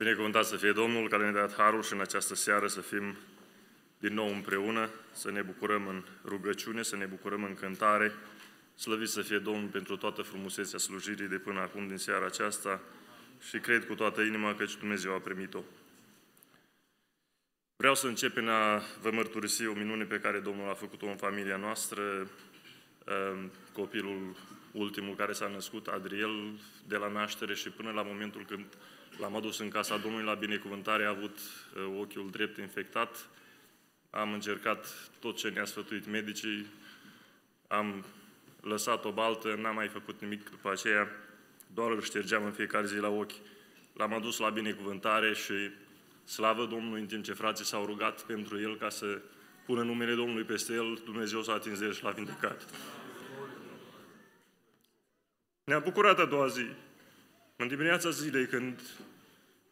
Binecuvântat să fie Domnul care ne-a dat harul și în această seară să fim din nou împreună, să ne bucurăm în rugăciune, să ne bucurăm în cântare. Slăvit să fie Domnul pentru toată frumusețea slujirii de până acum din seara aceasta și cred cu toată inima că Dumnezeu a primit-o. Vreau să încep în a vă mărturisi o minune pe care Domnul a făcut-o în familia noastră. Ehm, copilul ultimul care s-a născut, Adriel, de la naștere și până la momentul când l-am adus în casa Domnului la binecuvântare, a avut uh, ochiul drept infectat. Am încercat tot ce ne-a sfătuit medicii, am lăsat o baltă, n-am mai făcut nimic după aceea, doar îl ștergeam în fiecare zi la ochi. L-am adus la binecuvântare și slavă Domnului în timp ce frații s-au rugat pentru el ca să pună numele Domnului peste el, Dumnezeu s-a atins de el și l-a vindecat. Ne-a bucurat a doua zi. În dimineața zilei, când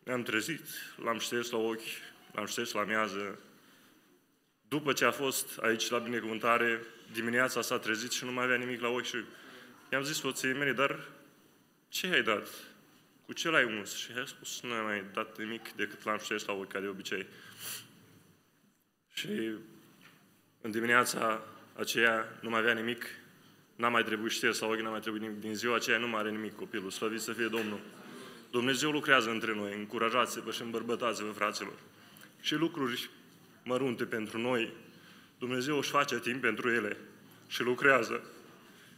ne-am trezit, l-am șters la ochi, l-am șters la miază. După ce a fost aici la binecuvântare, dimineața s-a trezit și nu mai avea nimic la ochi și i-am zis soției mele, dar ce ai dat? Cu ce l-ai uns? Și a spus, nu am mai dat nimic decât l-am șters la ochi, ca de obicei. Și în dimineața aceea nu mai avea nimic, n-a mai trebuit șters la ochi, n-a mai trebuit nimic. Din ziua aceea nu mai are nimic copilul, slăvit să fie Domnul. Dumnezeu lucrează între noi, încurajați-vă și îmbărbătați-vă, fraților. Și lucruri mărunte pentru noi, Dumnezeu își face timp pentru ele și lucrează.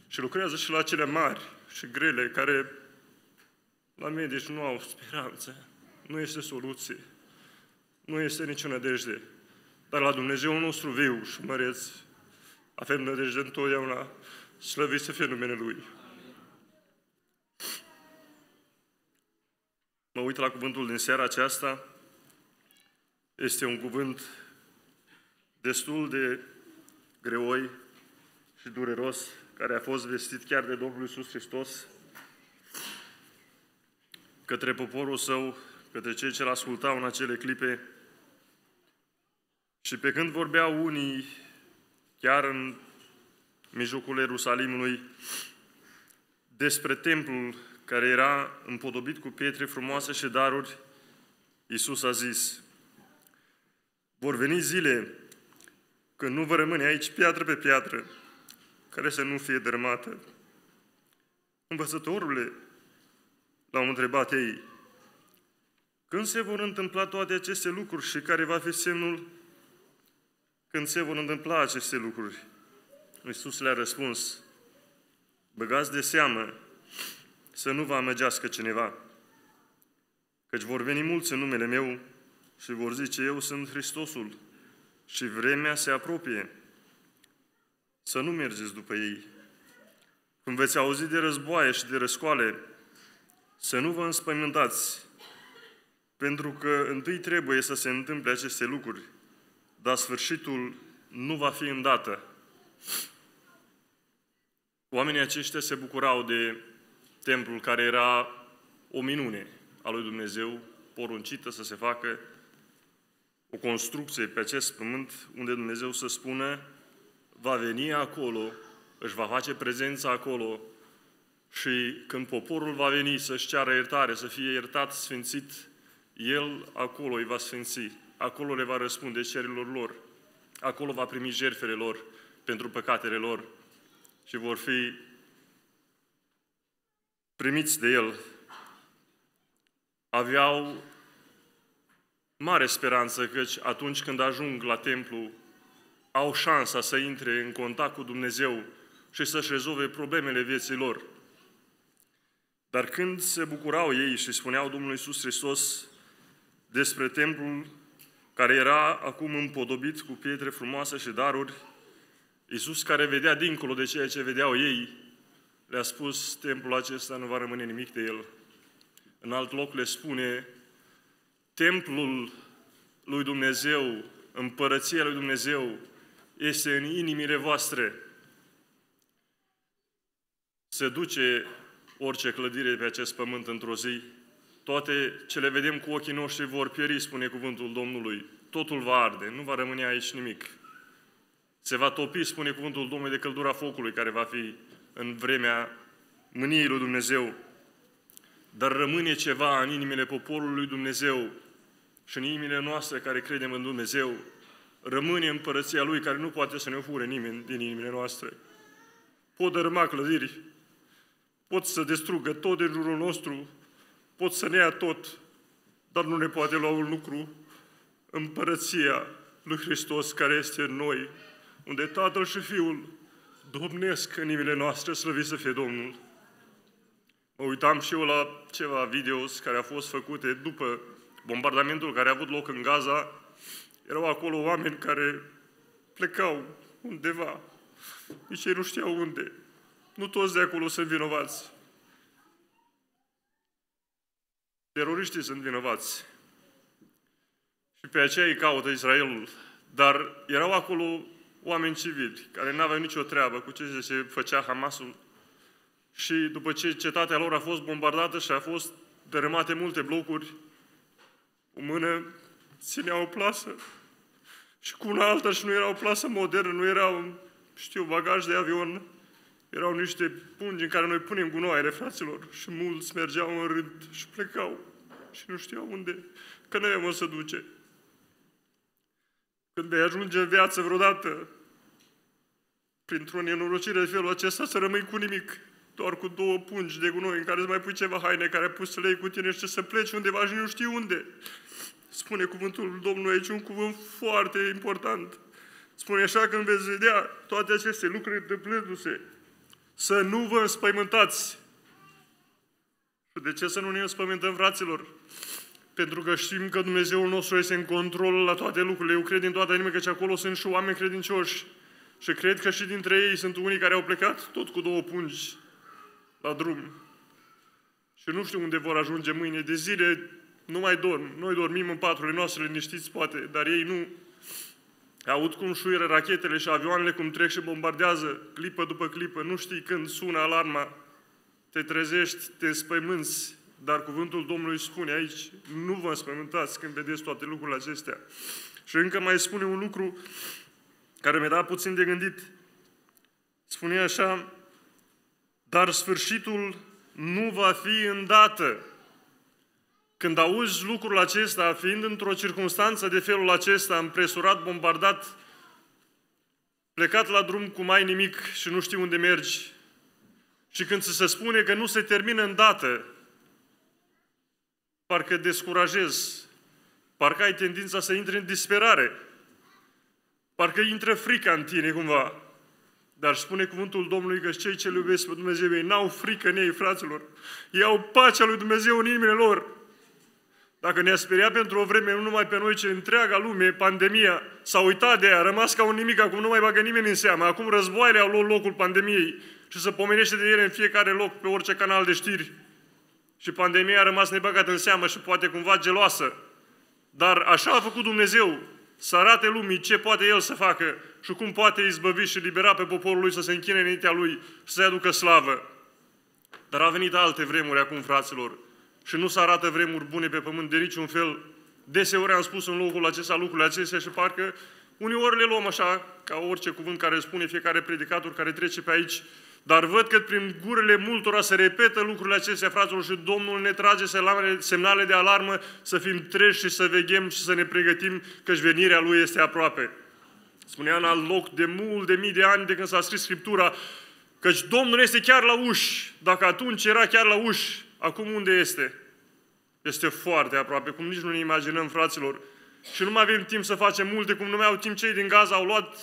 Și lucrează și la cele mari și grele, care la medici nu au speranță, nu este soluție, nu este nicio nădejde. Dar la Dumnezeu nostru viu și măreț, avem nădejde întotdeauna, slăvit să fie numele Lui. Mă uit la cuvântul din seara aceasta. Este un cuvânt destul de greoi și dureros, care a fost vestit chiar de Domnul Iisus Hristos către poporul său, către cei ce-l ascultau în acele clipe. Și pe când vorbeau unii, chiar în mijlocul Ierusalimului, despre templul care era împodobit cu pietre frumoase și daruri, Iisus a zis, vor veni zile când nu vă rămâne aici piatră pe piatră, care să nu fie dărmată. Învățătorule, l-au întrebat ei, când se vor întâmpla toate aceste lucruri și care va fi semnul când se vor întâmpla aceste lucruri? Iisus le-a răspuns, băgați de seamă să nu vă amăgească cineva. Căci vor veni mulți în numele meu și vor zice, eu sunt Hristosul și vremea se apropie. Să nu mergeți după ei. Când veți auzi de războaie și de răscoale, să nu vă înspăimântați, pentru că întâi trebuie să se întâmple aceste lucruri, dar sfârșitul nu va fi îndată. Oamenii aceștia se bucurau de templul care era o minune a lui Dumnezeu, poruncită să se facă o construcție pe acest pământ unde Dumnezeu să spună va veni acolo, își va face prezența acolo și când poporul va veni să-și ceară iertare, să fie iertat, sfințit, El acolo îi va sfinți, acolo le va răspunde cerilor lor, acolo va primi jertfele lor pentru păcatele lor și vor fi primiți de el, aveau mare speranță căci atunci când ajung la templu, au șansa să intre în contact cu Dumnezeu și să-și rezolve problemele vieții lor. Dar când se bucurau ei și spuneau Domnului Iisus Hristos despre templul care era acum împodobit cu pietre frumoase și daruri, Iisus care vedea dincolo de ceea ce vedeau ei, le-a spus, templul acesta nu va rămâne nimic de el. În alt loc le spune, templul lui Dumnezeu, împărăția lui Dumnezeu, este în inimile voastre. Se duce orice clădire pe acest pământ într-o zi, toate ce le vedem cu ochii noștri vor pieri, spune cuvântul Domnului. Totul va arde, nu va rămâne aici nimic. Se va topi, spune cuvântul Domnului, de căldura focului care va fi în vremea mâniei lui Dumnezeu. dar rămâne ceva în inimile poporului lui Dumnezeu și în inimile noastre care credem în Dumnezeu, rămâne împărăția Lui care nu poate să ne ofure nimeni din inimile noastre. Pot dărâma clădiri, pot să destrugă tot din jurul nostru, pot să ne ia tot, dar nu ne poate lua un lucru, împărăția lui Hristos care este în noi, unde Tatăl și Fiul domnesc în inimile noastre, slăvit să fie Domnul. Mă uitam și eu la ceva videos care au fost făcute după bombardamentul care a avut loc în Gaza. Erau acolo oameni care plecau undeva. Nici ei nu știau unde. Nu toți de acolo sunt vinovați. Teroriștii sunt vinovați. Și pe aceea îi caută Israelul. Dar erau acolo oameni civili, care nu aveau nicio treabă cu ce se făcea Hamasul. Și după ce cetatea lor a fost bombardată și a fost dărâmate multe blocuri, o mână ținea o plasă și cu una alta și nu era o plasă modernă, nu era un, știu, bagaj de avion, erau niște pungi în care noi punem gunoaiele, fraților, și mulți mergeau în rând și plecau și nu știau unde, că noi am o să duce. Când vei ajunge în viață vreodată, printr-o nenorocire de felul acesta, să rămâi cu nimic, doar cu două pungi de gunoi în care îți mai pui ceva haine care ai pus să le iei cu tine și să pleci undeva și nu știi unde. Spune cuvântul Domnului aici un cuvânt foarte important. Spune așa când veți vedea toate aceste lucruri întâmplându-se, să nu vă înspăimântați. Și de ce să nu ne înspăimântăm, fraților? Pentru că știm că Dumnezeul nostru este în control la toate lucrurile. Eu cred din toată inima că acolo sunt și oameni credincioși. Și cred că și dintre ei sunt unii care au plecat tot cu două pungi la drum. Și nu știu unde vor ajunge mâine. De zile nu mai dorm. Noi dormim în paturile noastre liniștiți, poate, dar ei nu. Aud cum șuieră rachetele și avioanele cum trec și bombardează, clipă după clipă. Nu știi când sună alarma. Te trezești, te spăimânți, dar cuvântul Domnului spune aici, nu vă spământați când vedeți toate lucrurile acestea. Și încă mai spune un lucru care mi-a dat puțin de gândit. Spune așa, dar sfârșitul nu va fi îndată. Când auzi lucrul acesta, fiind într-o circunstanță de felul acesta, împresurat, bombardat, plecat la drum cu mai nimic și nu știi unde mergi, și când ți se spune că nu se termină îndată, parcă descurajezi, parcă ai tendința să intri în disperare, parcă intră frica în tine cumva. Dar spune cuvântul Domnului că cei ce iubesc pe Dumnezeu, ei n-au frică în ei, fraților. Ei au pacea lui Dumnezeu în inimile lor. Dacă ne-a speriat pentru o vreme, nu numai pe noi, ci întreaga lume, pandemia, s-a uitat de ea, a rămas ca un nimic, acum nu mai bagă nimeni în seamă. Acum războaiele au luat locul pandemiei și se pomenește de ele în fiecare loc, pe orice canal de știri. Și pandemia a rămas nebăgată în seamă și poate cumva geloasă. Dar așa a făcut Dumnezeu, să arate lumii ce poate El să facă și cum poate izbăvi și libera pe poporul Lui să se închine înaintea Lui și să-i aducă slavă. Dar a venit alte vremuri acum, fraților, și nu se arată vremuri bune pe pământ de niciun fel. Deseori am spus în locul acesta lucrurile acestea și parcă uneori le luăm așa, ca orice cuvânt care spune fiecare predicator care trece pe aici, dar văd că prin gurile multora se repetă lucrurile acestea, fraților, și Domnul ne trage semnale de alarmă să fim treși și să veghem și să ne pregătim că venirea Lui este aproape. Spunea în alt loc de mult de mii de ani de când s-a scris Scriptura, căci Domnul este chiar la uși. Dacă atunci era chiar la uși, acum unde este? Este foarte aproape, cum nici nu ne imaginăm, fraților. Și nu mai avem timp să facem multe, cum nu mai au timp cei din Gaza, au luat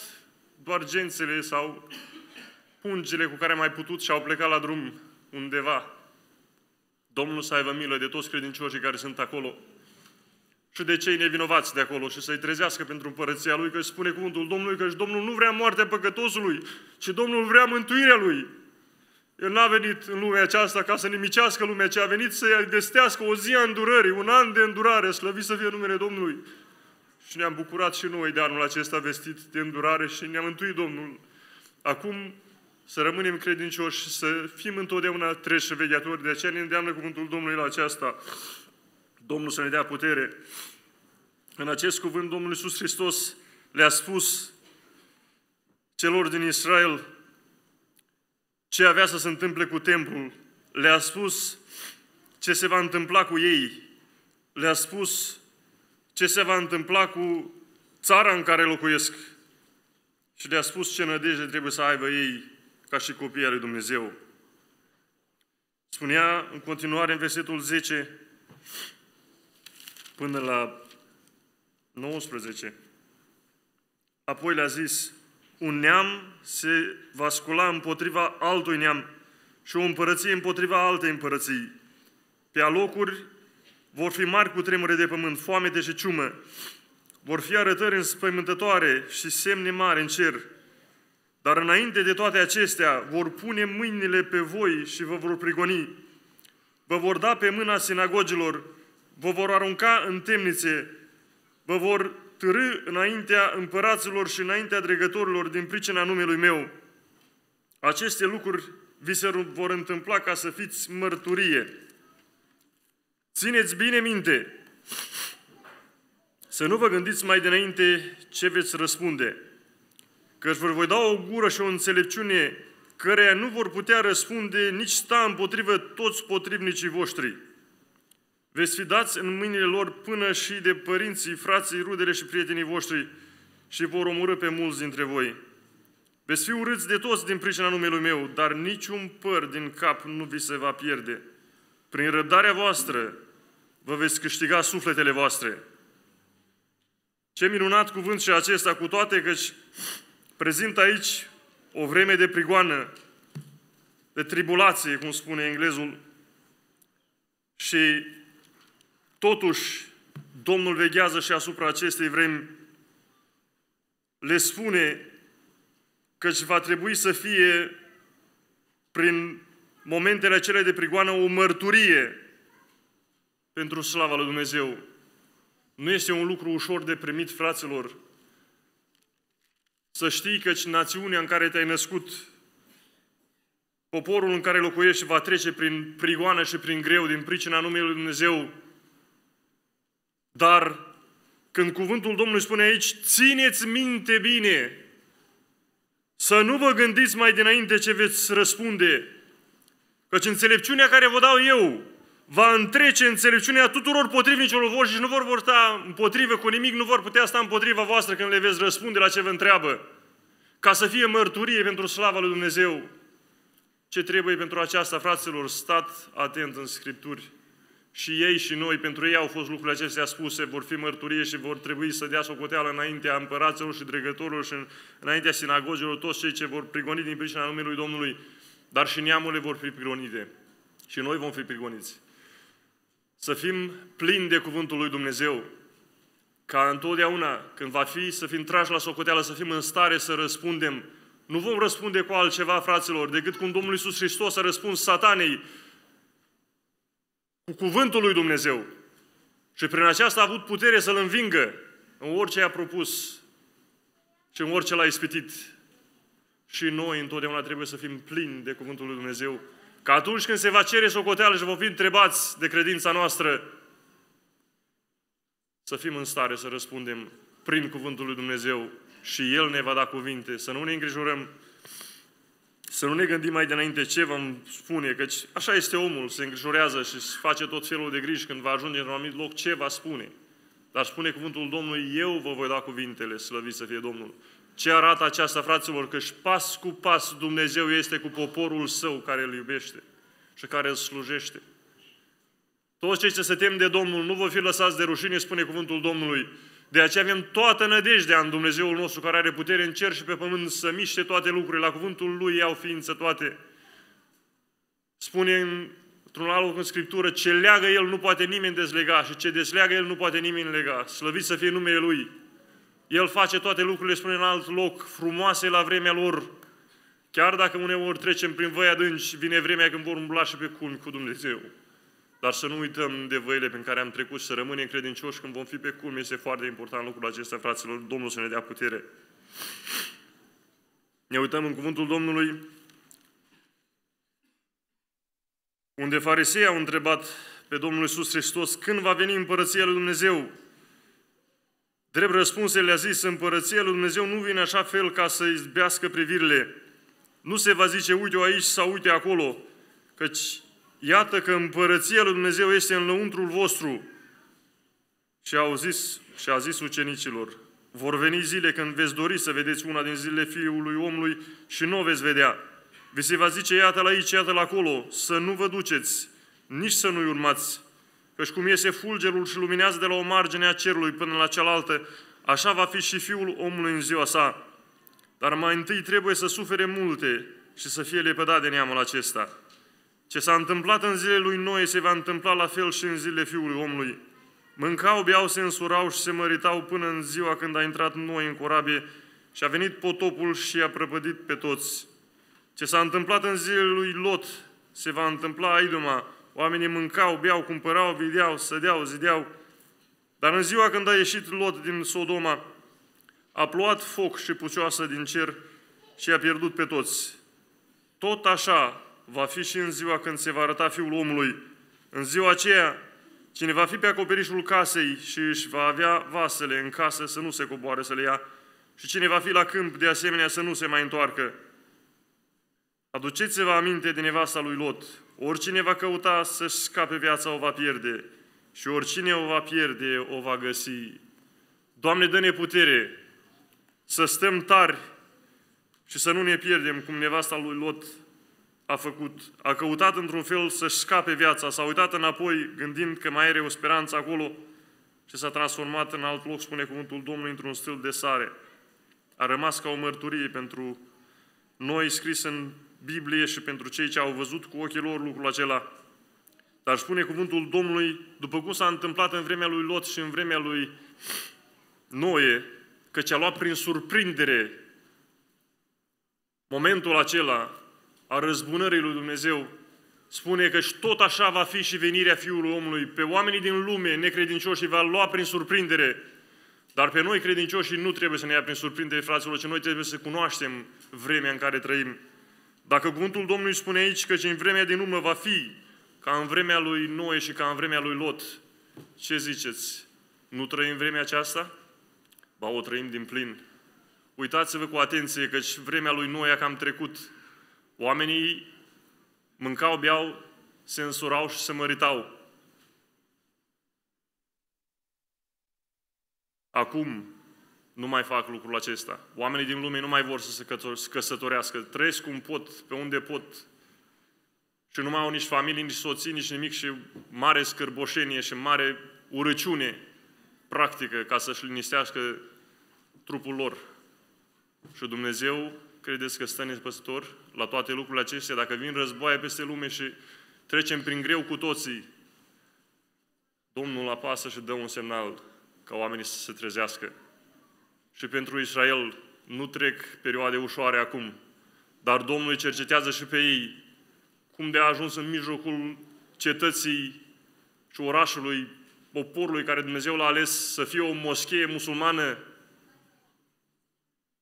doar gențele sau pungile cu care mai putut și au plecat la drum undeva. Domnul să aibă milă de toți credincioșii care sunt acolo și de cei nevinovați de acolo și să-i trezească pentru împărăția Lui, că spune cuvântul Domnului că Domnul nu vrea moartea păcătosului, ci Domnul vrea mântuirea Lui. El n-a venit în lumea aceasta ca să nimicească lumea, ci a venit să-i destească o zi a îndurării, un an de îndurare, slăvit să fie numele Domnului. Și ne-am bucurat și noi de anul acesta vestit de îndurare și ne-a mântuit Domnul. Acum să rămânem credincioși și să fim întotdeauna treși și vegheatori. De aceea ne îndeamnă cuvântul Domnului la aceasta. Domnul să ne dea putere. În acest cuvânt Domnul Iisus Hristos le-a spus celor din Israel ce avea să se întâmple cu templul. Le-a spus ce se va întâmpla cu ei. Le-a spus ce se va întâmpla cu țara în care locuiesc. Și le-a spus ce nădejde trebuie să aibă ei ca și copiii lui Dumnezeu. Spunea în continuare în versetul 10 până la 19. Apoi le-a zis, un neam se va scula împotriva altui neam și o împărăție împotriva altei împărății. Pe alocuri vor fi mari cu tremure de pământ, foamete și ciumă. Vor fi arătări înspăimântătoare și semne mari în cer. Dar înainte de toate acestea, vor pune mâinile pe voi și vă vor prigoni. Vă vor da pe mâna sinagogilor, vă vor arunca în temnițe, vă vor târâ înaintea împăraților și înaintea dregătorilor din pricina numelui meu. Aceste lucruri vi se vor întâmpla ca să fiți mărturie. Țineți bine minte să nu vă gândiți mai dinainte ce veți răspunde, că vă voi da o gură și o înțelepciune căreia nu vor putea răspunde nici sta împotrivă toți potrivnicii voștri. Veți fi dați în mâinile lor până și de părinții, frații, rudele și prietenii voștri și vor omorâ pe mulți dintre voi. Veți fi urâți de toți din pricina numelui meu, dar niciun păr din cap nu vi se va pierde. Prin răbdarea voastră vă veți câștiga sufletele voastre. Ce minunat cuvânt și acesta, cu toate căci prezintă aici o vreme de prigoană, de tribulație, cum spune englezul, și totuși Domnul veghează și asupra acestei vremi, le spune că va trebui să fie prin momentele acelea de prigoană o mărturie pentru slava lui Dumnezeu. Nu este un lucru ușor de primit, fraților, să știi că națiunea în care te-ai născut, poporul în care locuiești va trece prin prigoană și prin greu din pricina numelui lui Dumnezeu. Dar când cuvântul Domnului spune aici, țineți minte bine, să nu vă gândiți mai dinainte ce veți răspunde, căci înțelepciunea care vă dau eu va întrece înțelepciunea tuturor potrivnicilor voștri și nu vor, vor sta împotrivă cu nimic, nu vor putea sta împotriva voastră când le veți răspunde la ce vă întreabă. Ca să fie mărturie pentru slava lui Dumnezeu. Ce trebuie pentru aceasta, fraților? Stat atent în Scripturi. Și ei și noi, pentru ei au fost lucrurile acestea spuse, vor fi mărturie și vor trebui să dea socoteală înaintea împăraților și dregătorilor și înaintea sinagogilor, toți cei ce vor prigoni din pricina numelui Domnului, dar și neamurile vor fi prigonite. Și noi vom fi prigoniți să fim plini de Cuvântul lui Dumnezeu, ca întotdeauna, când va fi să fim trași la socoteală, să fim în stare să răspundem. Nu vom răspunde cu altceva, fraților, decât cum Domnul Iisus Hristos a răspuns satanei cu Cuvântul lui Dumnezeu. Și prin aceasta a avut putere să-L învingă în orice i-a propus și în orice l-a ispitit. Și noi întotdeauna trebuie să fim plini de Cuvântul lui Dumnezeu Că atunci când se va cere socoteală și vom fi întrebați de credința noastră, să fim în stare să răspundem prin Cuvântul lui Dumnezeu și El ne va da cuvinte, să nu ne îngrijorăm, să nu ne gândim mai dinainte ce vom spune, căci așa este omul, se îngrijorează și face tot felul de griji când va ajunge într-un anumit loc, ce va spune. Dar spune cuvântul Domnului, eu vă voi da cuvintele, slăvit să fie Domnul. Ce arată aceasta, fraților? Că și pas cu pas Dumnezeu este cu poporul său care îl iubește și care îl slujește. Toți cei ce se tem de Domnul nu vor fi lăsați de rușine, spune cuvântul Domnului. De aceea avem toată nădejdea în Dumnezeul nostru care are putere în cer și pe pământ să miște toate lucrurile. La cuvântul Lui iau ființă toate. Spune într-un alt loc în Scriptură, ce leagă El nu poate nimeni dezlega și ce desleagă El nu poate nimeni lega. Slăvit să fie numele Lui. El face toate lucrurile, spune în alt loc, frumoase la vremea lor. Chiar dacă uneori trecem prin văi adânci, vine vremea când vor umbla și pe culmi cu Dumnezeu. Dar să nu uităm de văile pe care am trecut și să rămânem credincioși când vom fi pe culmi. Este foarte important lucrul acesta, fraților. Domnul să ne dea putere. Ne uităm în cuvântul Domnului, unde farisei au întrebat pe Domnul Iisus Hristos când va veni împărăția lui Dumnezeu. Drept răspuns, el le-a zis, împărăția lui Dumnezeu nu vine așa fel ca să izbească privirile. Nu se va zice, uite aici sau uite acolo, căci iată că împărăția lui Dumnezeu este în lăuntrul vostru. Și a zis, și a zis ucenicilor, vor veni zile când veți dori să vedeți una din zilele Fiului omului și nu o veți vedea. Vi se va zice, iată la aici, iată la acolo, să nu vă duceți, nici să nu-i urmați. Căci cum iese fulgerul și luminează de la o margine a cerului până la cealaltă, așa va fi și Fiul omului în ziua sa. Dar mai întâi trebuie să sufere multe și să fie lepădat de neamul acesta. Ce s-a întâmplat în zilele lui Noe se va întâmpla la fel și în zilele Fiului omului. Mâncau, beau, se însurau și se măritau până în ziua când a intrat Noe în corabie și a venit potopul și a prăpădit pe toți. Ce s-a întâmplat în zilele lui Lot se va întâmpla aici Oamenii mâncau, beau, cumpărau, videau, sădeau, zideau. Dar în ziua când a ieșit Lot din Sodoma, a plouat foc și pucioasă din cer și a pierdut pe toți. Tot așa va fi și în ziua când se va arăta Fiul omului. În ziua aceea, cine va fi pe acoperișul casei și își va avea vasele în casă să nu se coboare să le ia, și cine va fi la câmp de asemenea să nu se mai întoarcă. Aduceți-vă aminte de nevasta lui Lot. Oricine va căuta să-și scape viața o va pierde și oricine o va pierde o va găsi. Doamne, dă-ne putere să stăm tari și să nu ne pierdem, cum nevasta lui Lot a făcut. A căutat într-un fel să-și scape viața, s-a uitat înapoi gândind că mai are o speranță acolo și s-a transformat în alt loc, spune cuvântul Domnului, într-un stil de sare. A rămas ca o mărturie pentru noi scris în Biblie și pentru cei ce au văzut cu ochii lor lucrul acela. Dar spune cuvântul Domnului, după cum s-a întâmplat în vremea lui Lot și în vremea lui Noe, că ce-a luat prin surprindere momentul acela a răzbunării lui Dumnezeu, spune că și tot așa va fi și venirea Fiului omului. Pe oamenii din lume necredincioși va lua prin surprindere, dar pe noi credincioși nu trebuie să ne ia prin surprindere, fraților, ci noi trebuie să cunoaștem vremea în care trăim. Dacă cuvântul Domnului spune aici că în vremea din urmă va fi ca în vremea lui Noe și ca în vremea lui Lot, ce ziceți? Nu trăim vremea aceasta? Ba, o trăim din plin. Uitați-vă cu atenție că vremea lui Noe a cam trecut. Oamenii mâncau, beau, se însurau și se măritau. Acum, nu mai fac lucrul acesta. Oamenii din lume nu mai vor să se căsătorească. Trăiesc cum pot, pe unde pot. Și nu mai au nici familie, nici soții, nici nimic și mare scârboșenie și mare urăciune practică ca să-și liniștească trupul lor. Și Dumnezeu, credeți că stă nespăsător la toate lucrurile acestea? Dacă vin războaie peste lume și trecem prin greu cu toții, Domnul apasă și dă un semnal ca oamenii să se trezească și pentru Israel nu trec perioade ușoare acum, dar Domnul îi cercetează și pe ei cum de a ajuns în mijlocul cetății și orașului, poporului care Dumnezeu l-a ales să fie o moschee musulmană.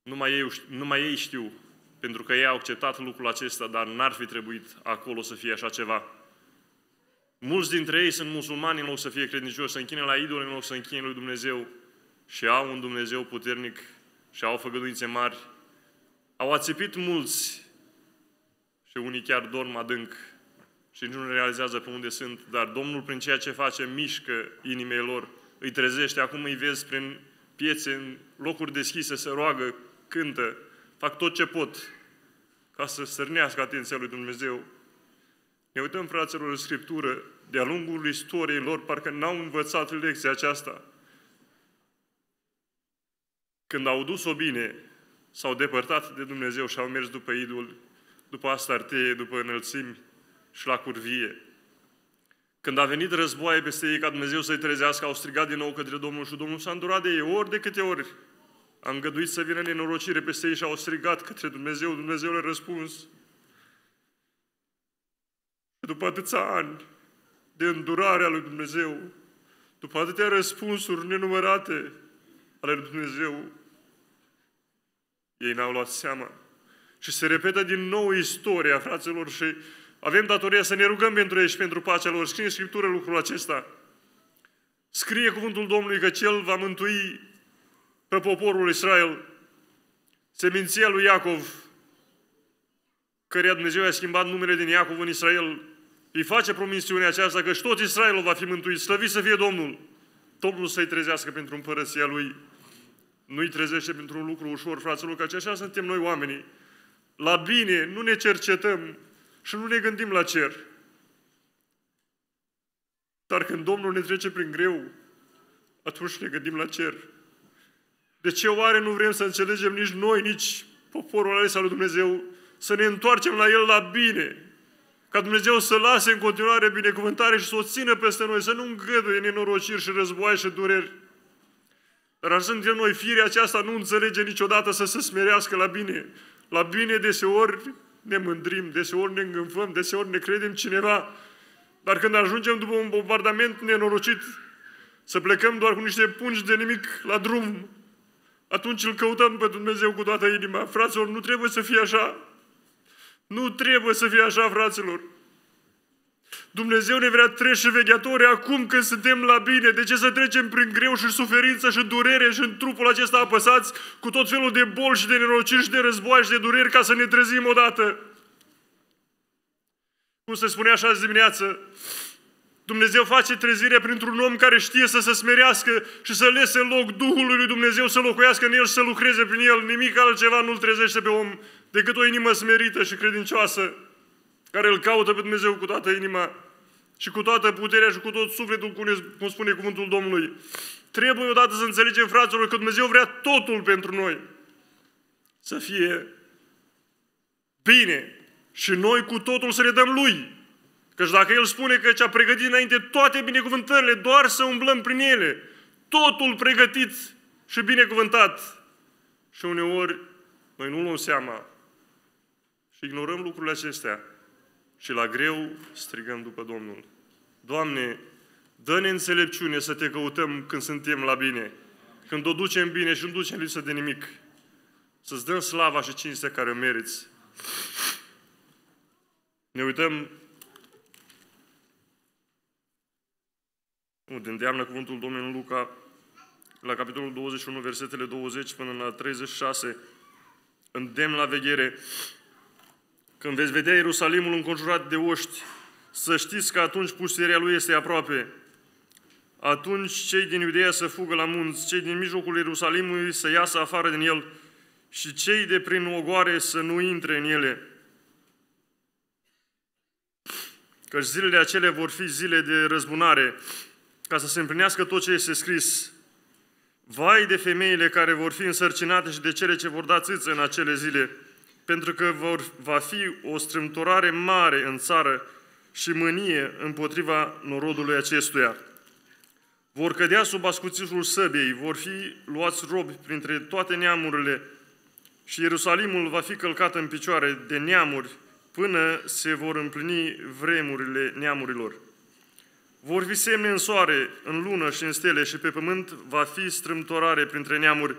Numai ei, numai ei știu, pentru că ei au acceptat lucrul acesta, dar n-ar fi trebuit acolo să fie așa ceva. Mulți dintre ei sunt musulmani în loc să fie credincioși, să închine la idol în loc să închine lui Dumnezeu și au un Dumnezeu puternic și au făgăduințe mari. Au ațipit mulți și unii chiar dorm adânc și nici nu realizează pe unde sunt, dar Domnul prin ceea ce face mișcă inimile lor, îi trezește, acum îi vezi prin piețe, în locuri deschise, se roagă, cântă, fac tot ce pot ca să sărnească atenția lui Dumnezeu. Ne uităm, fraților, în Scriptură, de-a lungul istoriei lor, parcă n-au învățat lecția aceasta. Când au dus-o bine, s-au depărtat de Dumnezeu și au mers după idol, după astarteie, după înălțimi și la curvie. Când a venit războaie peste ei ca Dumnezeu să-i trezească, au strigat din nou către Domnul și Domnul s-a îndurat de ei ori de câte ori. A îngăduit să vină nenorocire peste ei și au strigat către Dumnezeu, Dumnezeu le-a răspuns. După atâția ani de îndurare a lui Dumnezeu, după atâtea răspunsuri nenumărate, ale lui Dumnezeu, ei n-au luat seama. Și se repetă din nou istoria, fraților, și avem datoria să ne rugăm pentru ei și pentru pacea lor. Scrie în Scriptură lucrul acesta. Scrie cuvântul Domnului că Cel va mântui pe poporul Israel, seminția lui Iacov, căreia Dumnezeu a schimbat numele din Iacov în Israel, îi face promisiunea aceasta că și tot Israelul va fi mântuit, slăvit să fie Domnul. Domnul să-i trezească pentru împărăția Lui. Nu-i trezește pentru un lucru ușor, fraților, că așa suntem noi oamenii. La bine nu ne cercetăm și nu ne gândim la cer. Dar când Domnul ne trece prin greu, atunci ne gândim la cer. De ce oare nu vrem să înțelegem nici noi, nici poporul ales al lui Dumnezeu, să ne întoarcem la El la bine? Ca Dumnezeu să lase în continuare binecuvântare și să o țină peste noi, să nu îngăduie nenorociri și războaie și dureri. Dar așa suntem noi, firea aceasta nu înțelege niciodată să se smerească la bine. La bine deseori ne mândrim, deseori ne îngânfăm, deseori ne credem cineva. Dar când ajungem după un bombardament nenorocit, să plecăm doar cu niște pungi de nimic la drum, atunci îl căutăm pe Dumnezeu cu toată inima. Fraților, nu trebuie să fie așa. Nu trebuie să fie așa, fraților. Dumnezeu ne vrea treși și veghetori acum când suntem la bine. De ce să trecem prin greu și suferință și durere și în trupul acesta apăsați cu tot felul de boli și de nenorociri și de război și de dureri ca să ne trezim odată? Cum se spunea așa azi dimineață, Dumnezeu face trezirea printr-un om care știe să se smerească și să lese loc Duhului lui Dumnezeu să locuiască în el și să lucreze prin el. Nimic altceva nu-l trezește pe om decât o inimă smerită și credincioasă care îl caută pe Dumnezeu cu toată inima și cu toată puterea și cu tot sufletul, cum spune cuvântul Domnului. Trebuie odată să înțelegem, fraților, că Dumnezeu vrea totul pentru noi. Să fie bine și noi cu totul să le dăm Lui. Căci dacă El spune că ce-a pregătit înainte toate binecuvântările, doar să umblăm prin ele, totul pregătit și binecuvântat. Și uneori noi nu luăm seama și ignorăm lucrurile acestea și la greu strigăm după Domnul. Doamne, dă-ne înțelepciune să te căutăm când suntem la bine, când o ducem bine și nu ducem lipsă de nimic. Să-ți dăm slava și cinstea care o meriți. Ne uităm unde îndeamnă cuvântul Domnului Luca, la capitolul 21, versetele 20 până la 36, îndemn la veghere. Când veți vedea Ierusalimul înconjurat de oști, să știți că atunci pușterea lui este aproape. Atunci cei din Iudeea să fugă la munți, cei din mijlocul Ierusalimului să iasă afară din el și cei de prin ogoare să nu intre în ele. Căci zilele acele vor fi zile de răzbunare, ca să se împlinească tot ce este scris. Vai de femeile care vor fi însărcinate și de cele ce vor da țâță în acele zile, pentru că vor, va fi o strâmtorare mare în țară și mânie împotriva norodului acestuia. Vor cădea sub ascuțișul săbiei, vor fi luați robi printre toate neamurile și Ierusalimul va fi călcat în picioare de neamuri până se vor împlini vremurile neamurilor. Vor fi semne în soare, în lună și în stele și pe pământ va fi strâmtorare printre neamuri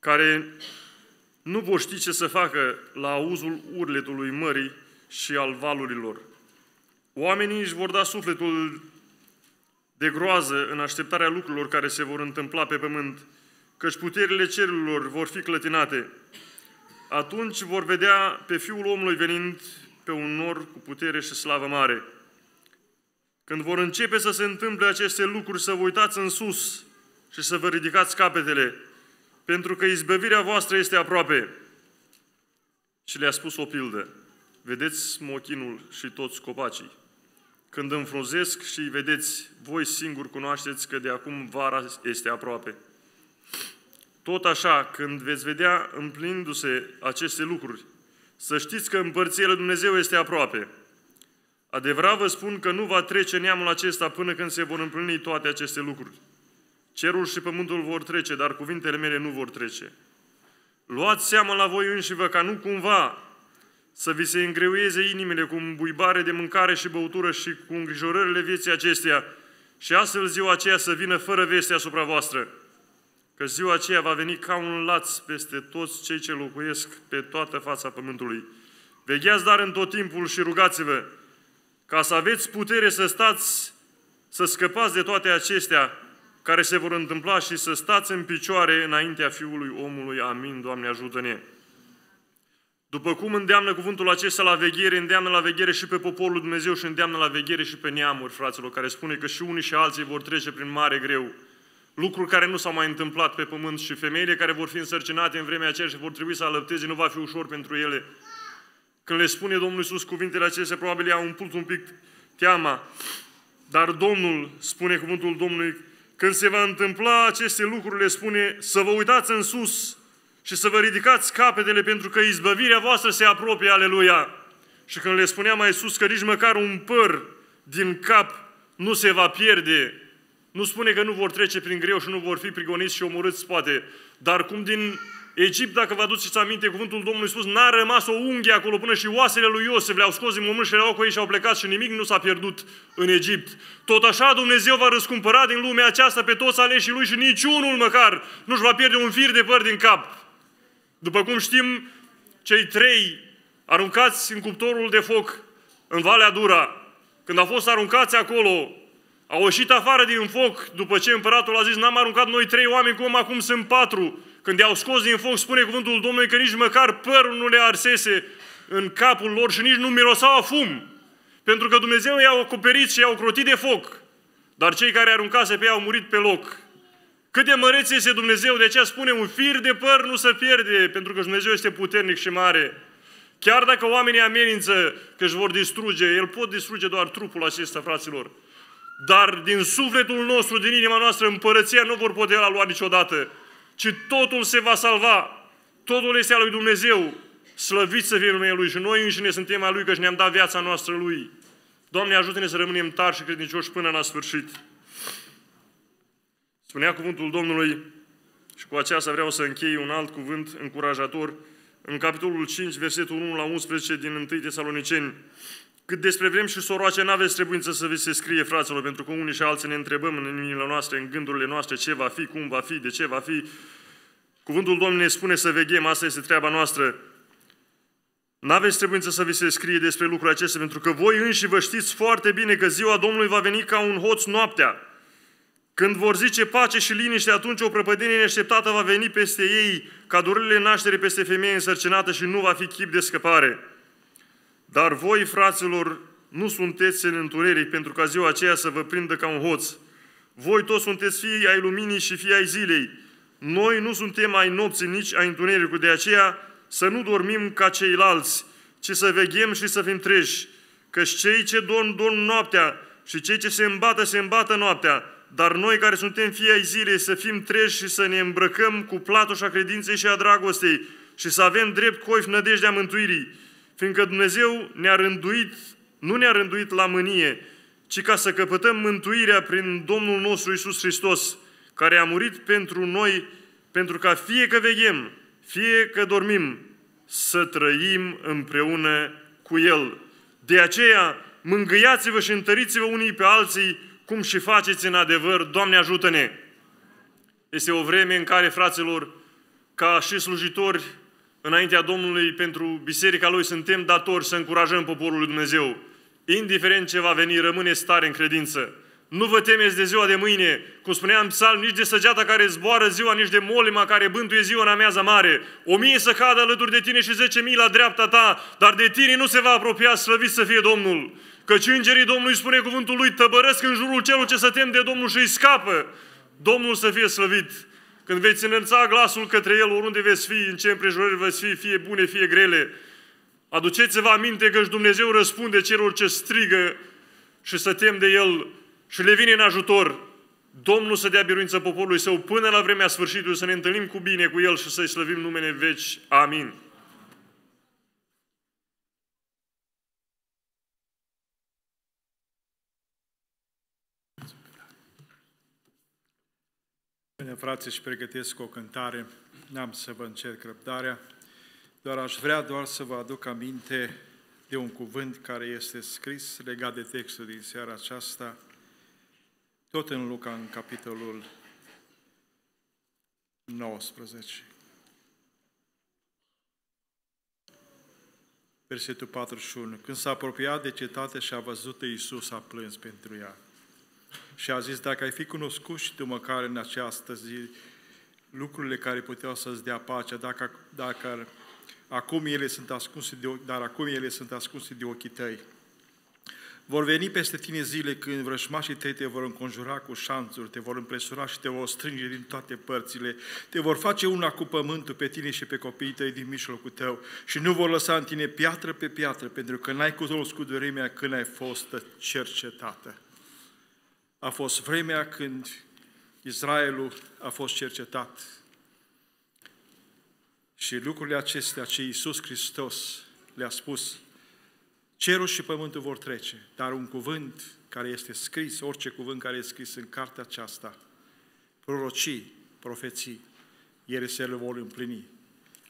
care nu vor ști ce să facă la auzul urletului mării și al valurilor. Oamenii își vor da sufletul de groază în așteptarea lucrurilor care se vor întâmpla pe pământ, căci puterile cerurilor vor fi clătinate. Atunci vor vedea pe Fiul omului venind pe un nor cu putere și slavă mare. Când vor începe să se întâmple aceste lucruri, să vă uitați în sus și să vă ridicați capetele, pentru că izbăvirea voastră este aproape. Și le-a spus o pildă. Vedeți smochinul și toți copacii. Când înfrunzesc și vedeți, voi singuri cunoașteți că de acum vara este aproape. Tot așa, când veți vedea împlinindu-se aceste lucruri, să știți că împărțirea lui Dumnezeu este aproape. Adevărat vă spun că nu va trece neamul acesta până când se vor împlini toate aceste lucruri. Cerul și pământul vor trece, dar cuvintele mele nu vor trece. Luați seama la voi înșivă ca nu cumva să vi se îngreuieze inimile cu buibare de mâncare și băutură și cu îngrijorările vieții acesteia și astfel ziua aceea să vină fără veste asupra voastră. Că ziua aceea va veni ca un laț peste toți cei ce locuiesc pe toată fața pământului. Vegheați dar în tot timpul și rugați-vă ca să aveți putere să stați, să scăpați de toate acestea care se vor întâmpla și să stați în picioare înaintea Fiului omului. Amin, Doamne, ajută-ne! După cum îndeamnă cuvântul acesta la veghere, îndeamnă la veghere și pe poporul Dumnezeu și îndeamnă la veghere și pe neamuri, fraților, care spune că și unii și alții vor trece prin mare greu. Lucruri care nu s-au mai întâmplat pe pământ și femeile care vor fi însărcinate în vremea aceea și vor trebui să alăpteze, nu va fi ușor pentru ele. Când le spune Domnul Iisus cuvintele acestea, probabil i-a umplut un pic teama. Dar Domnul, spune cuvântul Domnului, când se va întâmpla aceste lucruri, le spune să vă uitați în sus și să vă ridicați capetele pentru că izbăvirea voastră se apropie, aleluia. Și când le spunea mai sus că nici măcar un păr din cap nu se va pierde, nu spune că nu vor trece prin greu și nu vor fi prigoniți și omorâți, poate, dar cum din Egipt, dacă vă aduceți aminte, cuvântul Domnului spus, n-a rămas o unghie acolo până și oasele lui Iosef le-au scos din mormânt și le-au cu ei și au plecat și nimic nu s-a pierdut în Egipt. Tot așa Dumnezeu va răscumpăra din lumea aceasta pe toți aleșii lui și niciunul măcar nu-și va pierde un fir de păr din cap. După cum știm, cei trei aruncați în cuptorul de foc în Valea Dura, când au fost aruncați acolo, au ieșit afară din foc după ce împăratul a zis, n-am aruncat noi trei oameni, cum acum sunt patru. Când i-au scos din foc, spune cuvântul Domnului că nici măcar părul nu le arsese în capul lor și nici nu mirosau a fum. Pentru că Dumnezeu i-a acoperit și i-a crotit de foc. Dar cei care aruncase pe ei au murit pe loc. Cât de măreț este Dumnezeu, de aceea spune un fir de păr nu se pierde, pentru că Dumnezeu este puternic și mare. Chiar dacă oamenii amenință că își vor distruge, El pot distruge doar trupul acesta, fraților. Dar din sufletul nostru, din inima noastră, împărăția nu vor putea lua niciodată, ci totul se va salva. Totul este al lui Dumnezeu. Slăvit să fie numele Lui și noi înșine suntem al Lui, că ne-am dat viața noastră Lui. Doamne, ajută-ne să rămânem tari și credincioși până la sfârșit. Spunea cuvântul Domnului, și cu aceasta vreau să închei un alt cuvânt încurajator, în capitolul 5, versetul 1 la 11 din 1 Tesaloniceni. Cât despre vrem și soroace, n-aveți trebuință să vi se scrie, fraților, pentru că unii și alții ne întrebăm în inimile noastre, în gândurile noastre, ce va fi, cum va fi, de ce va fi. Cuvântul Domnului ne spune să veghem, asta este treaba noastră. N-aveți trebuință să vi se scrie despre lucrul acesta, pentru că voi înși vă știți foarte bine că ziua Domnului va veni ca un hoț noaptea. Când vor zice pace și liniște, atunci o prăpădenie neașteptată va veni peste ei, ca durerile naștere peste femeie însărcinată și nu va fi chip de scăpare. Dar voi, fraților, nu sunteți în întuneric pentru ca ziua aceea să vă prindă ca un hoț. Voi toți sunteți fii ai luminii și fii ai zilei. Noi nu suntem ai nopții, nici ai întunericului, de aceea să nu dormim ca ceilalți, ci să veghem și să fim treji. Căci cei ce dorm, dorm noaptea și cei ce se îmbată, se îmbată noaptea. Dar noi care suntem fii ai zilei să fim treji și să ne îmbrăcăm cu platoșa credinței și a dragostei și să avem drept coif nădejdea mântuirii. Fiindcă Dumnezeu ne-a rânduit, nu ne-a rânduit la mânie, ci ca să căpătăm mântuirea prin Domnul nostru Isus Hristos, care a murit pentru noi, pentru ca fie că veghem, fie că dormim, să trăim împreună cu El. De aceea, mângâiați-vă și întăriți-vă unii pe alții, cum și faceți în adevăr, Doamne ajută-ne! Este o vreme în care, fraților, ca și slujitori înaintea Domnului pentru biserica Lui, suntem datori să încurajăm poporul lui Dumnezeu. Indiferent ce va veni, rămâne stare în credință. Nu vă temeți de ziua de mâine, cum spuneam psalm, nici de săgeata care zboară ziua, nici de molima care bântuie ziua în ameaza mare. O mie să cadă alături de tine și zece mii la dreapta ta, dar de tine nu se va apropia, slăvit să fie Domnul. Căci îngerii Domnului spune cuvântul lui, tăbărăsc în jurul celor ce să tem de Domnul și îi scapă. Domnul să fie slăvit. Când veți înălța glasul către El, oriunde veți fi, în ce împrejurări veți fi, fie bune, fie grele, aduceți-vă aminte că și Dumnezeu răspunde celor ce strigă și să tem de El și le vine în ajutor. Domnul să dea biruință poporului său până la vremea sfârșitului, să ne întâlnim cu bine cu El și să-i slăvim numele veci. Amin. Bine, frate, și pregătesc o cântare, n-am să vă încerc răbdarea, doar aș vrea doar să vă aduc aminte de un cuvânt care este scris legat de textul din seara aceasta, tot în Luca, în capitolul 19. Versetul 41. Când s-a apropiat de cetate și a văzut Iisus, a plâns pentru ea și a zis, dacă ai fi cunoscut și tu măcar în această zi lucrurile care puteau să-ți dea pacea, dacă, dacă ar, acum ele sunt ascunse de, dar acum ele sunt ascunse de ochii tăi. Vor veni peste tine zile când vrășmașii tăi te vor înconjura cu șanțuri, te vor împresura și te vor strânge din toate părțile, te vor face una cu pământul pe tine și pe copiii tăi din mijlocul tău și nu vor lăsa în tine piatră pe piatră, pentru că n-ai cunoscut vremea când ai fost cercetată. A fost vremea când Israelul a fost cercetat. Și lucrurile acestea ce Iisus Hristos le-a spus Cerul și pământul vor trece, dar un cuvânt care este scris, orice cuvânt care este scris în cartea aceasta, prorocii, profeții, ele se le vor împlini.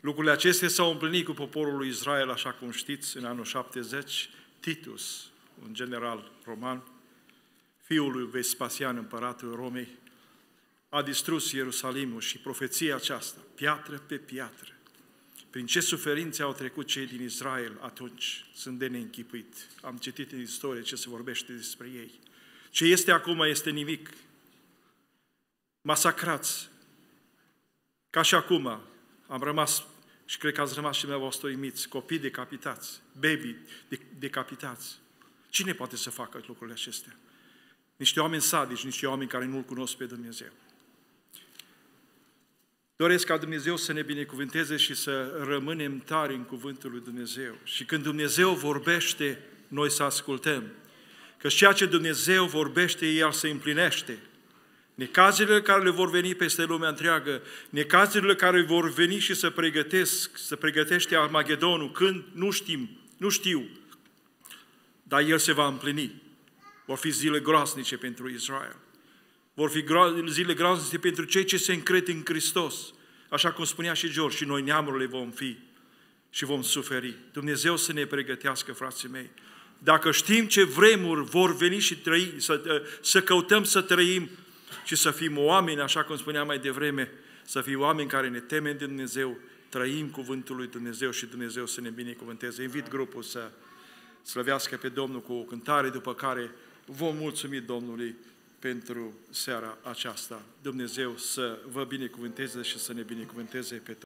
Lucrurile acestea s-au împlinit cu poporul lui Israel, așa cum știți, în anul 70, Titus, un general roman, fiul lui Vespasian, împăratul Romei, a distrus Ierusalimul și profeția aceasta, piatră pe piatră, prin ce suferințe au trecut cei din Israel atunci, sunt de neînchipuit. Am citit în istorie ce se vorbește despre ei. Ce este acum este nimic. Masacrați. Ca și acum am rămas, și cred că ați rămas și dumneavoastră uimiți, copii decapitați, baby decapitați. Cine poate să facă lucrurile acestea? Niște oameni sadici, niște oameni care nu-L cunosc pe Dumnezeu. Doresc ca Dumnezeu să ne binecuvânteze și să rămânem tari în cuvântul lui Dumnezeu. Și când Dumnezeu vorbește, noi să ascultăm. Că ceea ce Dumnezeu vorbește, El se împlinește. Necazile care le vor veni peste lumea întreagă, necazile care vor veni și să pregătesc, să pregătește Armagedonul, când nu știm, nu știu, dar El se va împlini. Vor fi zile groasnice pentru Israel. Vor fi zile groaznice pentru cei ce se încred în Hristos. Așa cum spunea și George, și noi neamurile vom fi și vom suferi. Dumnezeu să ne pregătească, frații mei. Dacă știm ce vremuri vor veni și trăi, să, să căutăm să trăim și să fim oameni, așa cum spuneam mai devreme, să fim oameni care ne temem de Dumnezeu, trăim cuvântul lui Dumnezeu și Dumnezeu să ne binecuvânteze. Invit grupul să slăvească pe Domnul cu o cântare, după care vom mulțumi Domnului pentru seara aceasta. Dumnezeu să vă binecuvânteze și să ne binecuvânteze pe toți.